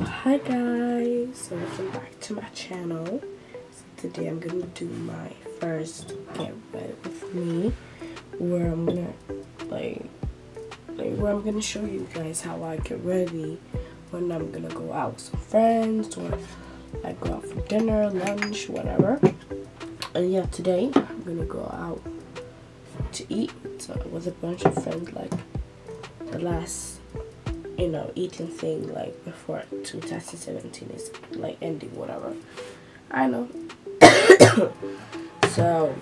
Hi guys, so welcome back to my channel. So today I'm gonna do my first get ready with me, where I'm gonna like, like where I'm gonna show you guys how I get ready when I'm gonna go out with some friends or like go out for dinner, lunch, whatever. And yeah, today I'm gonna go out to eat with a bunch of friends like the last you know eating thing like before 2017 is like ending whatever. I know. So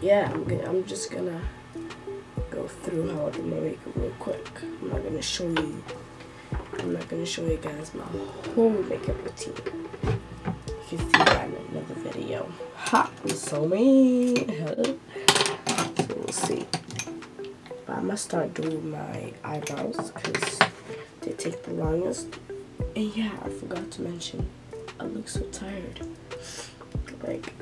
yeah I'm, gonna, I'm just gonna go through how i do my makeup real quick. I'm not gonna show you i'm not gonna show you guys my whole makeup routine. You can see that in another video. Ha so mean. So we'll see. But I'm gonna start doing my eyebrows because they take the longest. And yeah, I forgot to mention, I look so tired. Like,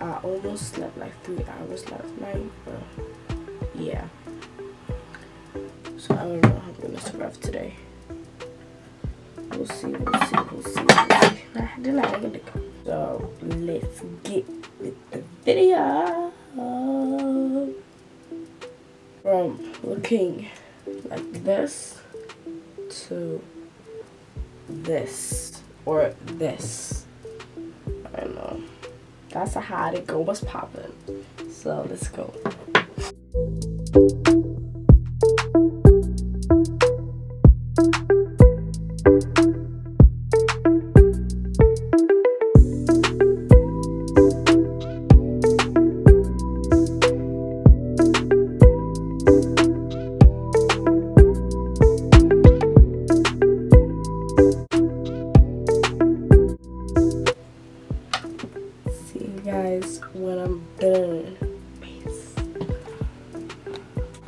I almost slept like three hours last night, but yeah. So I don't know how I'm gonna survive today. We'll see, we'll see, we'll see, we'll see. So let's get with the video. From looking like this to this or this. I don't know. That's how it go. What's popping? So let's go.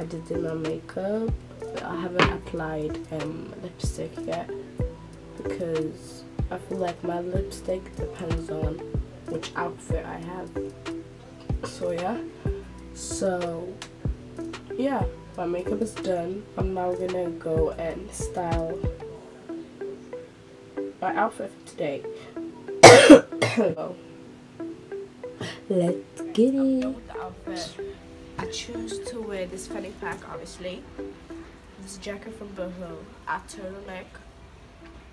I just did my makeup. I haven't applied um, lipstick yet because I feel like my lipstick depends on which outfit I have. So yeah. So yeah, my makeup is done. I'm now gonna go and style my outfit for today. so, Let's get it. I choose to wear this fanny pack, obviously. This jacket from Boohoo, a turtleneck,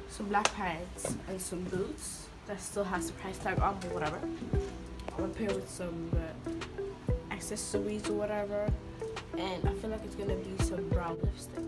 some black pants, and some boots that still has the price tag on, but whatever. I'm gonna pair with some uh, accessories or whatever, and I feel like it's gonna be some brown lipstick.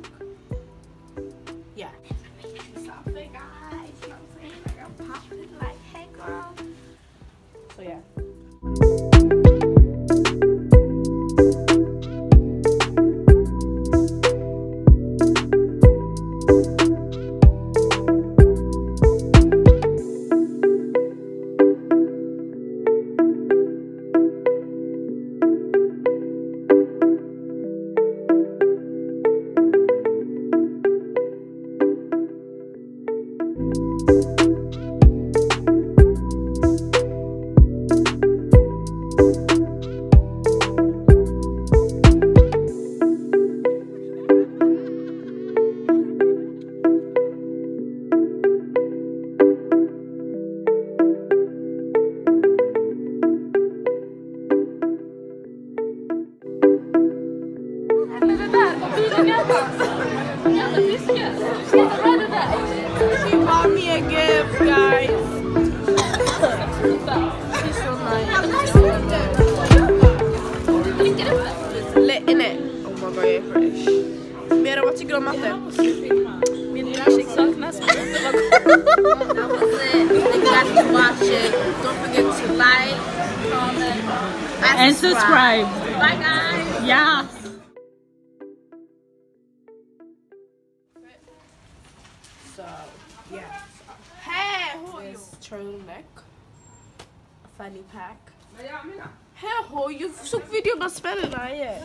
She bought me a gift, guys. She's so nice. Lit in it. Oh my god, är fresh. Mera, vad tycker du om matte? Min lilla saknas. That it. Don't forget to like, comment, and subscribe. Bye guys. Yeah. Turtleneck. Fanny pack. Hey, who you took video med spellarna igen.